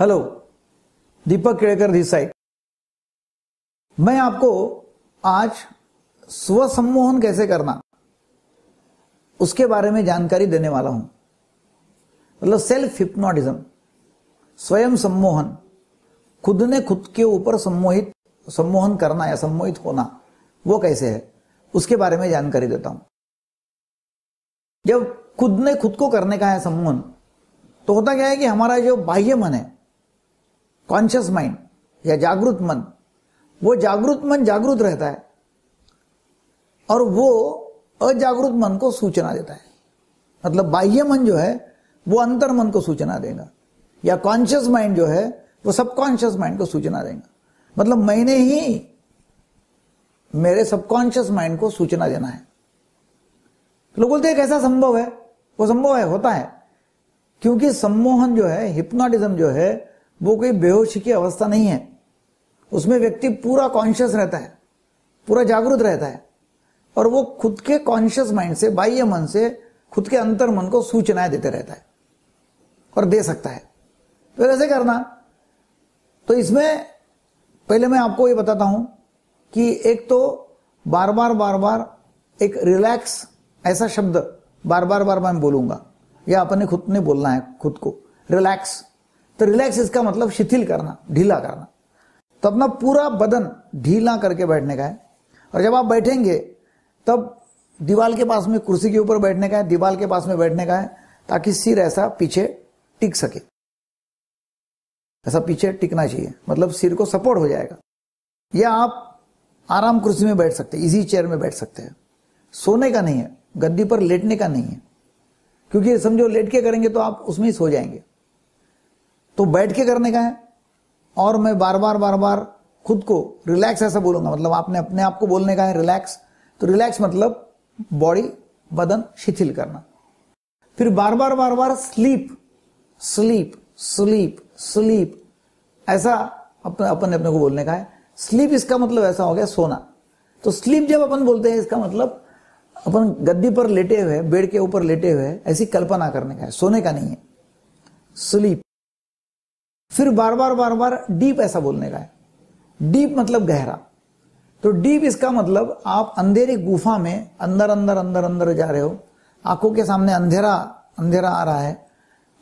Hello, Deepak Kedkar the side मैं आपको आज स्व सम्मोहन कैसे करना, उसके बारे में जानकारी देने वाला हूँ। मतलब सेल्फ हिप्नोटिज्म स्वयं सम्मोहन, खुद ने खुद के ऊपर सम्मोहित, सम्मोहन करना या सम्मोहित होना, वो कैसे है, उसके बारे में जानकारी देता हूँ। जब खुद ने खुद को करने का है सम्मोहन तो होता क्या है कि हमारा जो बाह्य मन है कॉन्शियस माइंड या जागृत मन, वो जागृत मन जागृत रहता है और वो अजागृत मन को सूचना देता है। मतलब बाह्य मन जो है, वो अंतर मन को सूचना देगा या कॉन्शियस माइंड जो है, वो सबकॉन्शियस माइंड को सूचना देगा। मतलब मैंने ही मेरे सबकॉन्शियस माइंड को सूचना देना है। लोग बोलते हैं, कैसा संभव है? वो संभव है, होता है। क्योंकि सम्मोहन जो है हिप्नोटिज्म जो है वो कोई बेहोशी की अवस्था नहीं है। उसमें व्यक्ति पूरा कॉन्शियस रहता है, पूरा जागरूक रहता है। और वो खुद के कॉन्शियस माइंड से, बाह्य मन से, खुद के अंतर मन को सूचनाएँ देते रहता है और दे सकता है। तो कैसे करना। तो इसमें पहले मैं आपको ये बताता हूँ कि एक तो बार बार बार बार एक रिलैक्स ऐसा शब्द बार बार बार मैं बोलूँगा। या अपने खुद ने बोलना है, खुद को। रिलैक्स तो रिलैक्स इसका मतलब शिथिल करना, ढीला करना। तो अपना पूरा बदन ढीला करके बैठने का है। और जब आप बैठेंगे, तब दीवार के पास में, कुर्सी के ऊपर बैठने का है दीवार के पास में बैठने का है, ताकि सिर ऐसा पीछे टिक सके। ऐसा पीछे टिकना चाहिए। मतलब सिर को सपोर्ट हो जाएगा। या आप आराम कुर्सी में बैठ सकते हैं इजी चेयर में बैठ सकते हैं। सोने का नहीं है, गद्दी पर लेटने का नहीं है। क्योंकि समझो लेट के करेंगे तो आप उसमें ही सो जाएँगे। तो बैठ के करने का है। और मैं बार बार बार बार खुद को रिलैक्स ऐसा बोलूँगा मतलब आपने अपने आप को बोलने का है रिलैक्स तो रिलैक्स मतलब बॉडी बदन शिथिल करना। फिर बार बार बार बार स्लीप स्लीप स्लीप स्लीप ऐसा अपने अपने अपने को बोलने का है। स्लीप इसका मतलब ऐसा हो गया सोना। तो स्लीप जब अपन बोलते हैं, इसका मतलब अपन गद्दी पर लेटे हुए बेड के ऊपर लेटे हुए ऐसी कल्पना करने का है। सोने का नहीं है। स्लीप फिर बार बार बार बार डीप ऐसा बोलने का है। डीप मतलब गहरा। तो डीप इसका मतलब आप अंधेरी गुफा में अंदर अंदर अंदर अंदर जा रहे हो। आँखों के सामने अंधेरा अंधेरा आ रहा है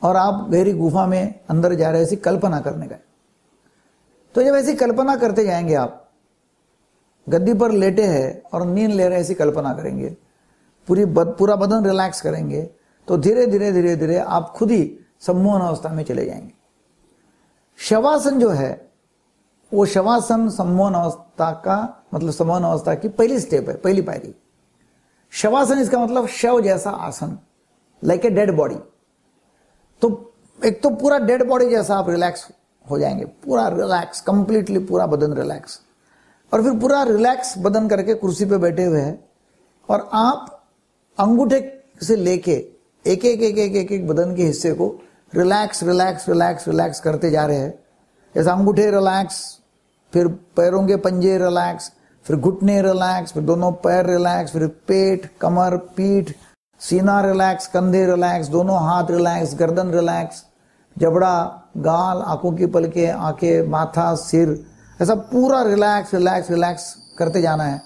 और आप गहरी गुफा में अंदर जा रहे हो ऐसी कल्पना करने का तो जब ऐसी कल्पना करते जाएँगे आप गद्दी पर लेटे हैं और नींद ले रहे ऐसी कल्पना करेंगे पूरी बद, पूरा बदन रिलैक्स करेंगे तो धीरे धीरे धीरे धीरे आप खुद ही सम्मोहन अवस्था में चले जाएँगे। शवासन जो है, वो शवासन सम्मोहन अवस्था का मतलब सम्मोहन अवस्था की पहली स्टेप है, पहली पायरी। शवासन इसका मतलब शव जैसा आसन लाइक ए डेड बॉडी तो एक तो पूरा डेड बॉडी जैसा आप रिलैक्स हो जाएँगे, पूरा रिलैक्स कंप्लीटली पूरा बदन रिलैक्स और फिर पूरा रिलैक्स बदन करके कुर्सी पे बैठे हुए हैं, और आप अंगूठे से लेके एक एक एक एक एक एक बदन के हिस्से को रिलैक्स रिलैक्स रिलैक्स रिलैक्स करते जा रहे हैं। जैसे अंगूठे रिलैक्स, फिर पैरों के पंजे रिलैक्स, फिर घुटने रिलैक्स, फिर दोनों पैर रिलैक्स, फिर पेट, कमर, पीठ, सीना रिलैक्स, कंधे रिलैक्स, दोनों हाथ रिलैक्स, गर्दन रिलैक्स, जबड़ा, गाल, आँखों की पलके, आँखें, माथा, सिर, ऐसा पूरा रिलैक्स रिलैक्स रिलैक्स करते जाना है।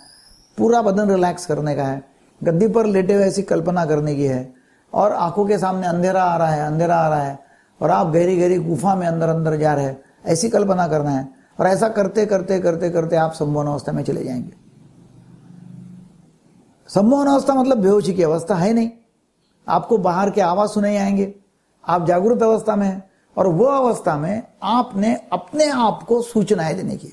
पूरा बदन रिलैक्स करने का है। गद्दी पर लेटे हुए ऐसी कल्पना करने की है। और आँखों के सामने अंधेरा आ रहा है, अंधेरा आ रहा है। और आप गहरी गहरी गुफा में अंदर अंदर जा रहे हैं। ऐसी कल्पना करना है। और ऐसा करते करते करते करते आप सम्मोहन अवस्था में चले जाएँगे। सम्मोहन अवस्था मतलब बेहोशी की अवस्था है नहीं। आपको बाहर के आवाज़ सुने आएँगे। आप जागरूक अवस्था में हैं। और वह अवस्था में आपने अपने आप को सूचनाएँ देने की।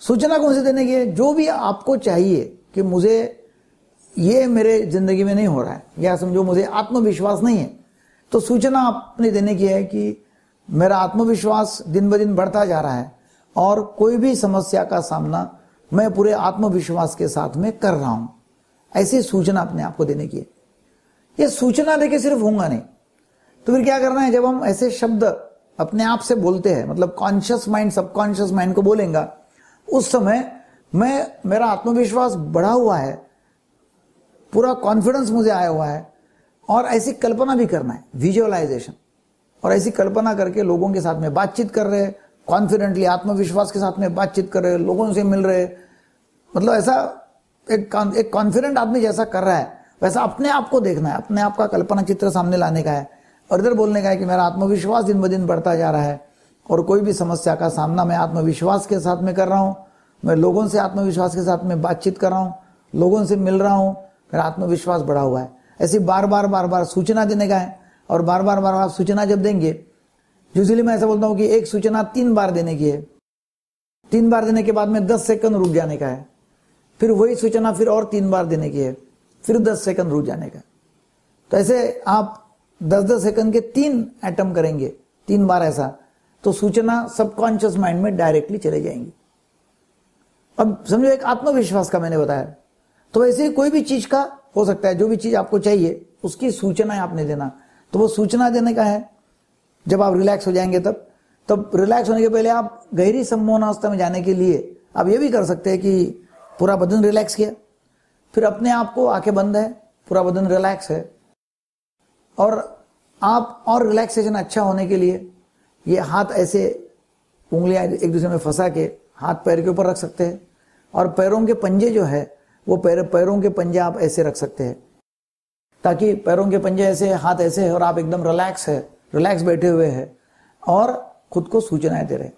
सूचना कौन सी देने की है? जो भी आपको चाहिए कि मुझे ये मेरे ज़िंदगी में नहीं हो रहा है। या समझो मुझे आत्मविश्वास नहीं है। तो सूचना आपने देने की है कि मेरा आत्मविश्वास दिन ब दिन बढ़ता जा रहा है और कोई भी समस्या का सामना मैं पूरे आत्मविश्वास के साथ में कर रहा हूँ। ऐसी सूचना अपने आप को देने की है। ये सूचना देके सिर्फ़ होगा नहीं। तो फिर क्या करना है? जब हम ऐसे शब्द अपने आप से बोलते हैं मतलब कॉन्शियस माइंड सबकॉन्शियस माइंड को बोलेगा, उस समय मैं, मेरा आत्मविश्वास बढ़ा हुआ है। पूरा कॉन्फिडेंस मुझे आया हुआ है। और ऐसी कल्पना भी करना है विजुअलाइजेशन और ऐसी कल्पना करके लोगों के साथ में बातचीत कर रहे कॉन्फिडेंटली आत्मविश्वास के साथ में बातचीत कर रहे, लोगों से मिल रहे। मतलब ऐसा एक एक कॉन्फिडेंट आदमी जैसा कर रहा है, वैसा अपने आप को देखना है, अपने आप का कल्पना चित्र सामने लाने का है। और इधर बोलने का है कि मेरा आत्मविश्वास दिन ब दिन बढ़ता जा रहा है। और कोई भी समस्या का सामना मैं आत्मविश्वास के साथ में कर रहा हूँ, मैं लोगों से आत्मविश्वास के साथ में बातचीत कर रहा हूँ, लोगों से मिल रहा हूँ मेरा आत्मविश्वास बढ़ा हुआ है। ऐसी बार बार बार बार सूचना देने का है और बार बार बार बार सूचना जब देंगे यूजली मैं ऐसा बोलता हूँ कि एक सूचना तीन बार देने की है। तीन बार देने के बाद में दस सेकंड रुक जाने का है। फिर वही सूचना फिर और तीन बार देने की है। फिर दस सेकंड रुक जाने का तो ऐसे आप दस दस सेकंड के तीन एटम करेंगे, तीन बार ऐसा तो सूचना सबकॉन्शियस माइंड में डायरेक्टली चले जाएँगी। अब समझो, एक आत्मविश्वास का मैंने बताया। तो वैसे कोई भी चीज़ का हो सकता है, जो भी चीज़ आपको चाहिए, उसकी सूचना आपने देना। तो वो सूचना देने का है। जब आप रिलैक्स हो जाएँगे तब तब रिलैक्स होने के पहले आप गहरी सम्मोहन अवस्था में जाने के लिए आप ये भी कर सकते हैं कि पूरा बदन रिलैक्स किया। फिर अपने आप को आँखें बंद है, पूरा बदन रिलैक्स है। और आप और रिलैक्सेशन अच्छा होने के लिए ये हाथ ऐसे उंगलियाँ एक दूसरे में फंसा के हाथ पैर के ऊपर रख सकते हैं। और पैरों के पंजे जो है वो पैर, पैरों के पंजे आप ऐसे रख सकते हैं। ताकि पैरों के पंजे ऐसे, हाथ ऐसे है और आप एकदम रिलैक्स है रिलैक्स बैठे हुए हैं और खुद को सूचनाएँ दे रहे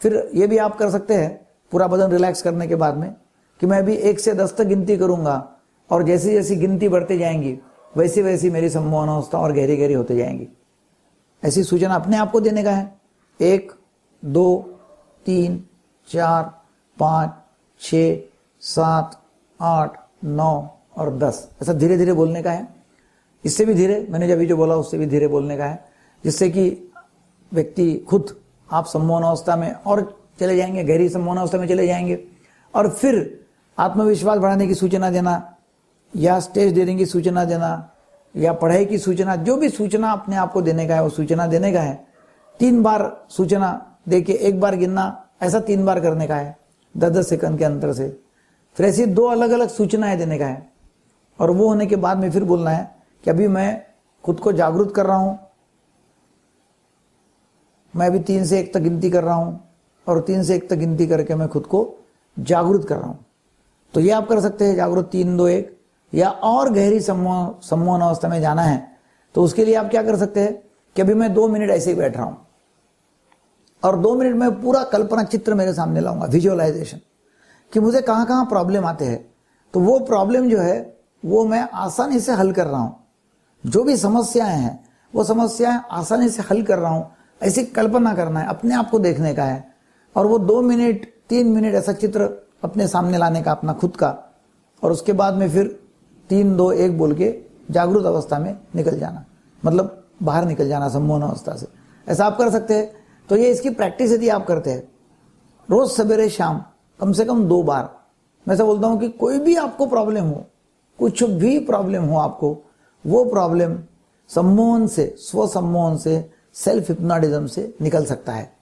फिर ये भी आप कर सकते हैं, पूरा बदन रिलैक्स करने के बाद में, कि मैं अभी एक से दस तक गिनती करूँगा और जैसी जैसी गिनती बढ़ती जाएँगी वैसी वैसी मेरी अवस्था और गहरी गहरी होती जाएँगी। ऐसी सूचना अपने आप को देने का है। एक, दो, तीन, चार, पाँच छ सात आठ, नौ और दस। ऐसा धीरे धीरे बोलने का है। इससे भी धीरे, मैंने जब जो बोला उससे भी धीरे बोलने का है। जिससे कि व्यक्ति खुद, आप सम्मोहन अवस्था में और चले जाएँगे, गहरी सम्मोहन अवस्था में चले जाएँगे। और फिर आत्मविश्वास बढ़ाने की सूचना देना, या स्टेज देने की सूचना देना, या पढ़ाई की सूचना, जो भी सूचना अपने आप को देने का है, वो सूचना देने का है। तीन बार सूचना दे के एक बार गिनना, ऐसा तीन बार करने का है, दस दस सेकंड के अंतर से। फिर ऐसी दो अलग अलग सूचनाएँ देने का है। और वो होने के बाद में फिर बोलना है कि अभी मैं खुद को जागरूक कर रहा हूँ। मैं अभी तीन से एक तक गिनती कर रहा हूँ और तीन से एक तक गिनती करके मैं खुद को जागरूक कर रहा हूँ। तो ये आप कर सकते हैं, जागरूक तीन, दो, एक, या और गहरी सम्मोहन अवस्था में जाना है। तो उसके लिए आप क्या कर सकते हैं कि अभी मैं दो मिनट ऐसे ही बैठ रहा हूँ। और दो मिनट में पूरा कल्पना चित्र मेरे सामने लाऊँगा विजुअलाइजेशन कि मुझे कहाँ कहाँ प्रॉब्लम आते हैं। तो वो प्रॉब्लम जो है, वो मैं आसानी से हल कर रहा हूँ। जो भी समस्याएँ हैं, वो समस्याएँ आसानी से हल कर रहा हूँ। ऐसी कल्पना करना है, अपने आप को देखने का है। और वो दो मिनट, तीन मिनट ऐसा चित्र अपने सामने लाने का, अपना खुद का। और उसके बाद में फिर तीन, दो, एक बोल के जागरूक अवस्था में निकल जाना। मतलब बाहर निकल जाना सम्मोहन अवस्था से। ऐसा आप कर सकते हैं। तो ये इसकी प्रैक्टिस यदि आप करते हैं, रोज सवेरे शाम कम से कम दो बार। मैं ऐसा बोलता हूँ कि कोई भी आपको प्रॉब्लम हो, कुछ भी प्रॉब्लम हो आपको, वो प्रॉब्लम सम्मोहन से स्व सम्मोहन से सेल्फ हिप्नोटिज्म से निकल सकता है।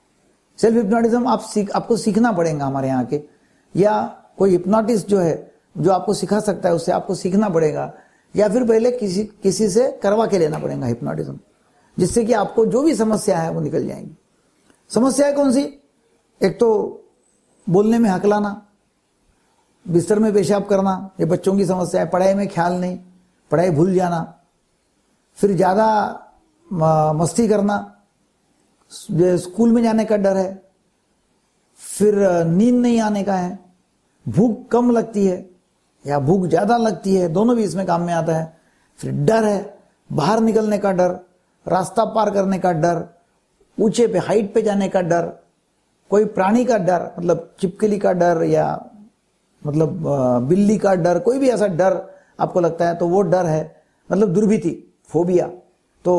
सेल्फ हिप्नोटिज्म आप सीख, आपको सीखना पड़ेगा हमारे यहाँ के। या कोई हिप्नोटिस्ट जो है, जो आपको सिखा सकता है, उससे आपको सीखना पड़ेगा। या फिर पहले किसी किसी से करवा के लेना पड़ेगा हिप्नोटिज्म जिससे कि आपको जो भी समस्या है, वो निकल जाएँगी। समस्या है कौन सी? एक तो बोलने में हकलाना बिस्तर में पेशाब करना, ये बच्चों की समस्या है, पढ़ाई में ख्याल नहीं, पढ़ाई भूल जाना, फिर ज़्यादा मस्ती करना स्कूल में जाने का डर है, फिर नींद नहीं आने का है, भूख कम लगती है, या भूख ज़्यादा लगती है, दोनों भी इसमें काम में आता है, फिर डर है, बाहर निकलने का डर, रास्ता पार करने का डर, ऊँचे पे, हाइट पे जाने का डर कोई प्राणी का डर मतलब चिपकली का डर या मतलब बिल्ली का डर, कोई भी ऐसा डर आपको लगता है तो वो डर है मतलब दुर्भीति, फोबिया। तो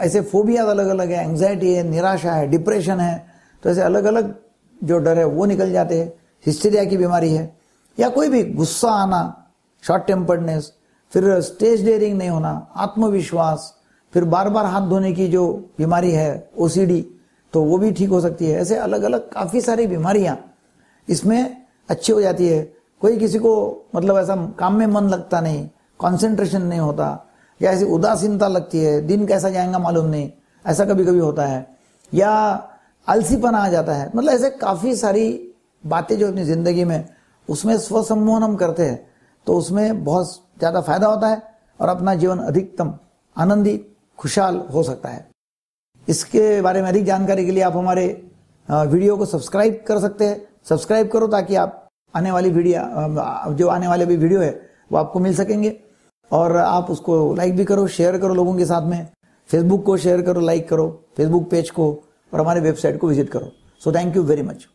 ऐसे फोबिया अलग अलग है एंग्जाइटी है, निराशा है डिप्रेशन है तो ऐसे अलग अलग जो डर है, वो निकल जाते हैं। हिस्टेरिया की बीमारी है, या कोई भी गुस्सा आना शॉर्ट टेम्पर्डनेस फिर स्टेज डेयरिंग नहीं होना, आत्मविश्वास, फिर बार बार हाथ धोने की जो बीमारी है ओसीडी तो वो भी ठीक हो सकती है। ऐसे अलग अलग काफ़ी सारी बीमारियाँ इसमें अच्छी हो जाती है। कोई किसी को मतलब ऐसा काम में मन लगता नहीं कंसंट्रेशन नहीं होता, या ऐसी उदासीनता लगती है, दिन कैसा जाएगा मालूम नहीं, ऐसा कभी कभी होता है। या आलसीपन आ जाता है। मतलब ऐसे काफ़ी सारी बातें जो अपनी ज़िंदगी में, उसमें स्व सम्मोहन हम करते हैं तो उसमें बहुत ज़्यादा फ़ायदा होता है और अपना जीवन अधिकतम आनंदी, खुशहाल हो सकता है। इसके बारे में अधिक जानकारी के लिए आप हमारे वीडियो को सब्सक्राइब कर सकते हैं। सब्सक्राइब करो ताकि आप आने वाली वीडियो जो आने वाले भी वीडियो है, वो आपको मिल सकेंगे। और आप उसको लाइक भी करो शेयर करो लोगों के साथ में। फेसबुक को शेयर करो लाइक करो। फेसबुक पेज को और हमारे वेबसाइट को विज़िट करो। So thank you very much